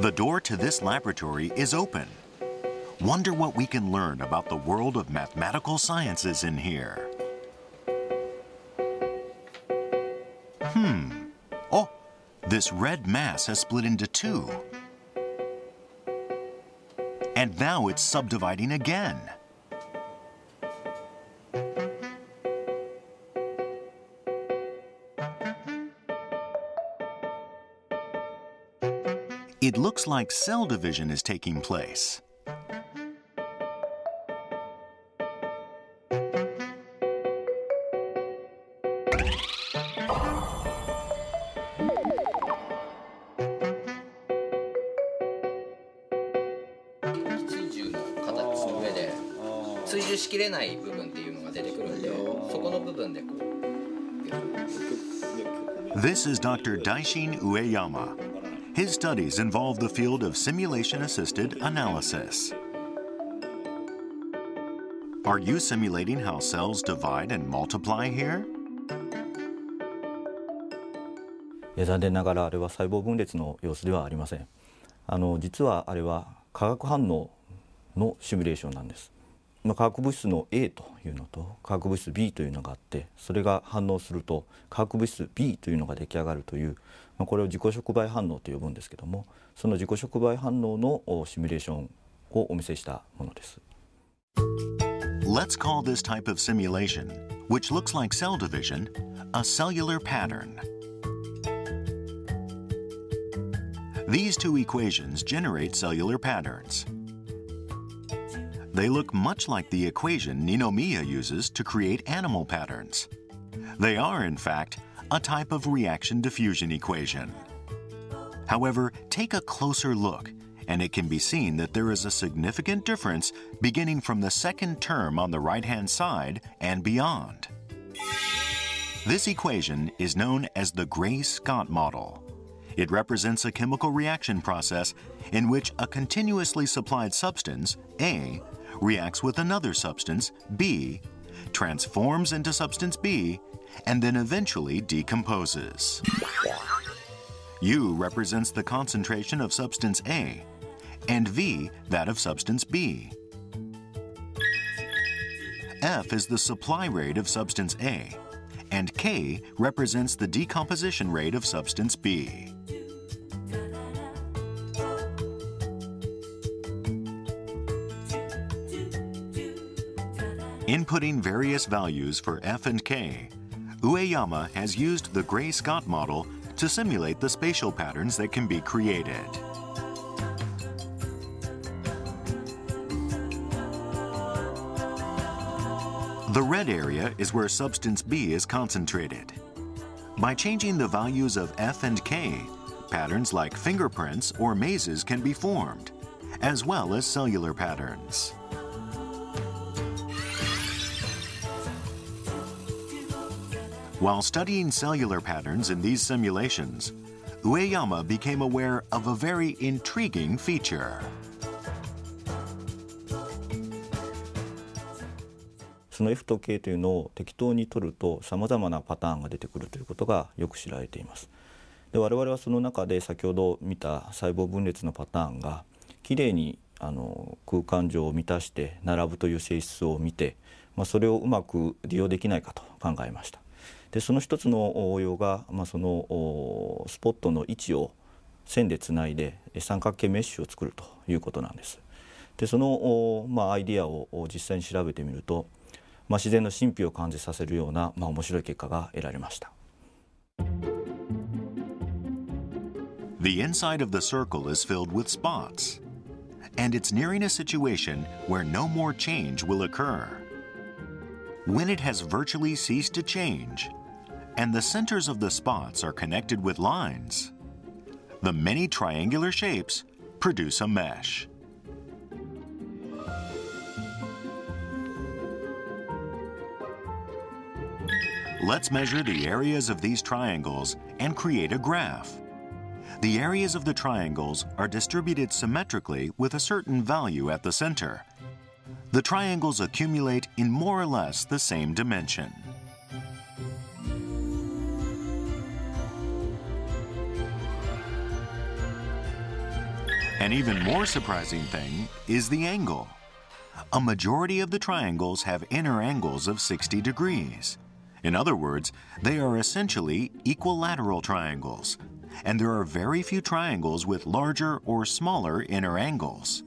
The door to this laboratory is open. Wonder what we can learn about the world of mathematical sciences in here. Hmm. Oh, this red mass has split into two. And now it's subdividing again. It looks like cell division is taking place. This is Dr. Daishin Ueyama. His studies involve the field of simulation-assisted analysis. Are you simulating how cells divide and multiply here? 残念ながらあれは細胞分裂の様子ではありませんあの実はあれは化学反応のシミュレーションなんですまあ、化学物質の A というのと化学物質 B というのがあってそれが反応すると化学物質 B というのが出来上がるという、まあ、これを自己触媒反応と呼ぶんですけどもその自己触媒反応のシミュレーションをお見せしたものです。Let's call this type of simulation, which looks like cell division, a cellular pattern. These two equations generate cellular patterns. They look much like the equation Ninomiya uses to create animal patterns. They are, in fact, a type of reaction diffusion equation. However, take a closer look, and it can be seen that there is a significant difference beginning from the second term on the right-hand side and beyond. This equation is known as the Gray-Scott model. It represents a chemical reaction process in which a continuously supplied substance, A, reacts with another substance, B, transforms into substance B, and then eventually decomposes. U represents the concentration of substance A, and V that of substance B. F is the supply rate of substance A, and K represents the decomposition rate of substance B. Inputting various values for f and k, Ueyama has used the Gray-Scott model to simulate the spatial patterns that can be created. The red area is where substance B is concentrated. By changing the values of F and K, patterns like fingerprints or mazes can be formed, as well as cellular patterns. While studying cellular patterns in these simulations, Ueyama became aware of a very intriguing feature. その F と K というのを適当に取るとさまざまなパターンが出てくるということがよく知られています。で我々はその中で先ほど見た細胞分裂のパターンがきれいにあの空間上を満たして並ぶという性質を見て、まあ、それをうまく利用できないかと考えました。でその一つの応用が、まあ、そのスポットの位置を線でつないで三角形メッシュを作るということなんです。でその、まあ、アイディアを実際に調べてみると、まあ、自然の神秘を感じさせるような、まあ、面白い結果が得られました。The inside of the circle is filled with spots, and it's nearing a situation where no more change will occur. When it has virtually ceased to change, and the centers of the spots are connected with lines, the many triangular shapes produce a mesh. Let's measure the areas of these triangles and create a graph. The areas of the triangles are distributed symmetrically with a certain value at the center. The triangles accumulate in more or less the same dimension. An even more surprising thing is the angle. A majority of the triangles have inner angles of 60 degrees. In other words, they are essentially equilateral triangles, and there are very few triangles with larger or smaller inner angles.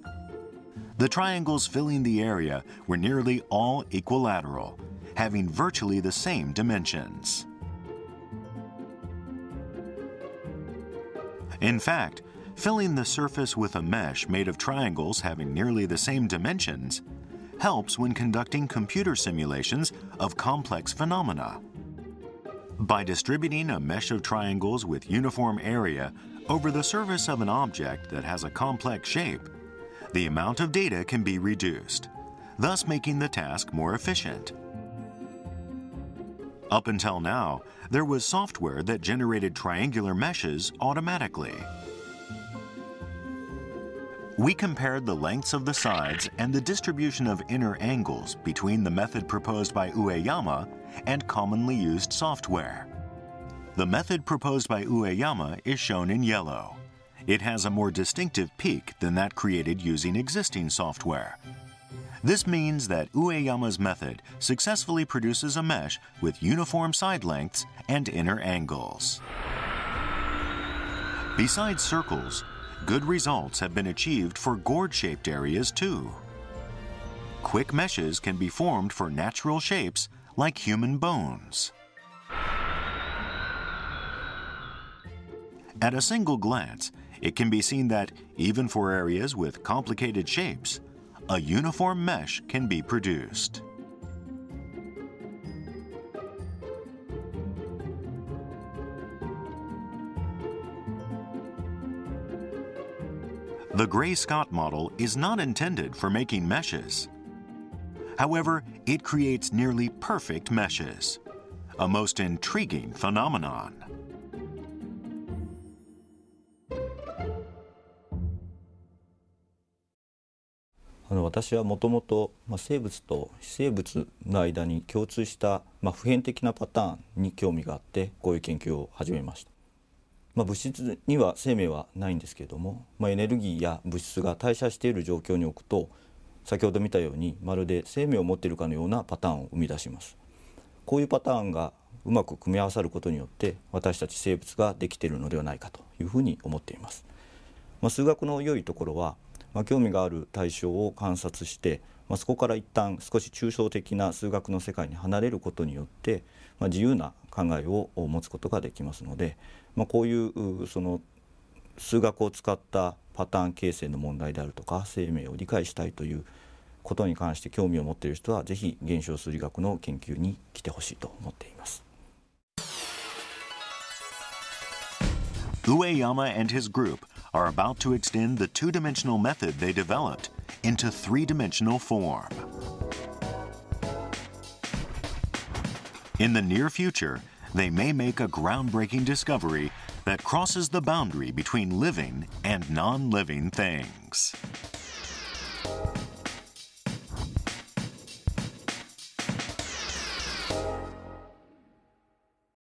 The triangles filling the area were nearly all equilateral, having virtually the same dimensions. In fact, filling the surface with a mesh made of triangles having nearly the same dimensions helps when conducting computer simulations of complex phenomena. By distributing a mesh of triangles with uniform area over the surface of an object that has a complex shape, the amount of data can be reduced, thus making the task more efficient. Up until now, there was software that generated triangular meshes automatically. We compared the lengths of the sides and the distribution of inner angles between the method proposed by Ueyama and commonly used software. The method proposed by Ueyama is shown in yellow. It has a more distinctive peak than that created using existing software. This means that Ueyama's method successfully produces a mesh with uniform side lengths and inner angles. Besides circles, good results have been achieved for gourd-shaped areas too. Quick meshes can be formed for natural shapes like human bones. At a single glance, it can be seen that even for areas with complicated shapes, a uniform mesh can be produced. The Gray-Scott model is not intended for making meshes. However, it creates nearly perfect meshes, a most intriguing phenomenon. あの私はもともと生物と非生物の間に共通した、まあ、普遍的なパターンに興味があってこういう研究を始めました。まあ、物質には生命はないんですけれども、まあ、エネルギーや物質が代謝している状況に置くと先ほど見たようにまるで生命を持っているかのようなパターンを生み出します。こういうパターンがうまく組み合わさることによって私たち生物ができているのではないかというふうに思っています、まあ、数学の良いところは、まあ、興味がある対象を観察して、まあ、そこから一旦少し抽象的な数学の世界に離れることによって、まあ、自由な考えを持つことができますので、まあ、こういうその数学を使ったパターン形成の問題であるとか生命を理解したいということに関して興味を持っている人はぜひ現象数理学の研究に来てほしいと思っています。上山 and his group are about to extend the two-dimensional method they developed into three-dimensional form. In the near future, they may make a groundbreaking discovery that crosses the boundary between living and non living things.